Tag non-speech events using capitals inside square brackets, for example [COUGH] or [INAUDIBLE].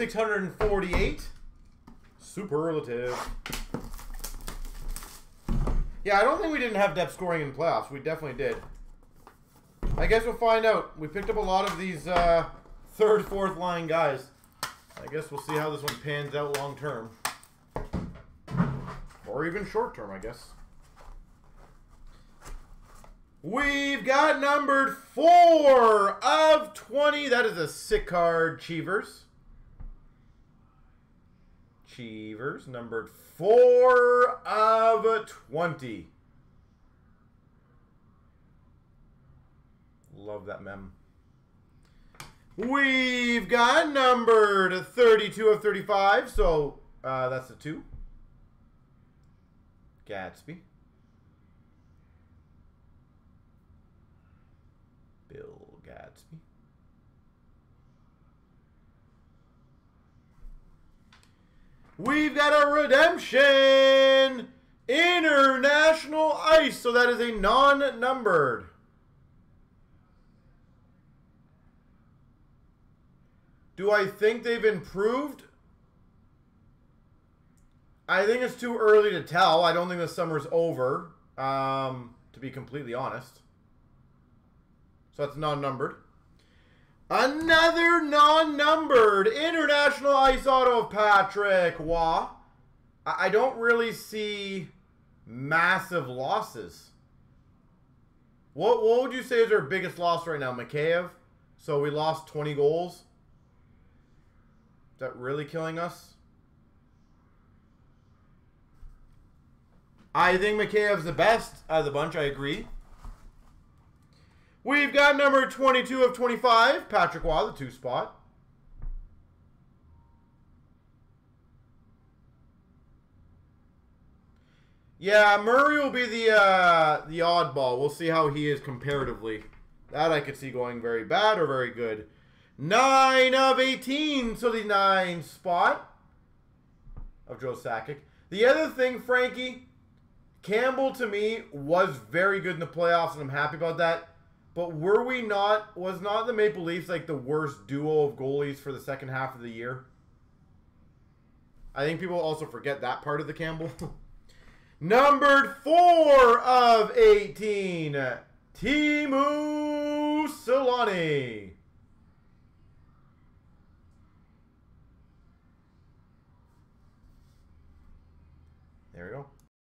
648. Superlative. Yeah, I don't think we didn't have depth scoring in playoffs. We definitely did. I guess we'll find out. We picked up a lot of these uh, third, fourth line guys. I guess we'll see how this one pans out long term. Or even short term, I guess. We've got numbered 4 of 20. That is a sick card, Cheevers. Cheevers, numbered 4 of 20. Love that mem. We've got numbered 32 of 35, so uh, that's a 2. Gadsby. Bill Gadsby. We've got a redemption international ice, so that is a non-numbered. Do I think they've improved? I think it's too early to tell. I don't think the summer's over, um, to be completely honest. So that's non-numbered. Another non-numbered International Ice Auto of Patrick Roy. I don't really see massive losses. What, what would you say is our biggest loss right now? Mikheyev? So we lost 20 goals. Is that really killing us? I think Mikheyev's the best out of the bunch. I agree. We've got number 22 of 25, Patrick Roy, the two spot. Yeah, Murray will be the uh, the oddball. We'll see how he is comparatively. That I could see going very bad or very good. 9 of 18, so the 9 spot of Joe Sakic. The other thing, Frankie, Campbell to me was very good in the playoffs, and I'm happy about that. But were we not, was not the Maple Leafs like the worst duo of goalies for the second half of the year? I think people also forget that part of the Campbell. [LAUGHS] Numbered 4 of 18, Teemu Selanne.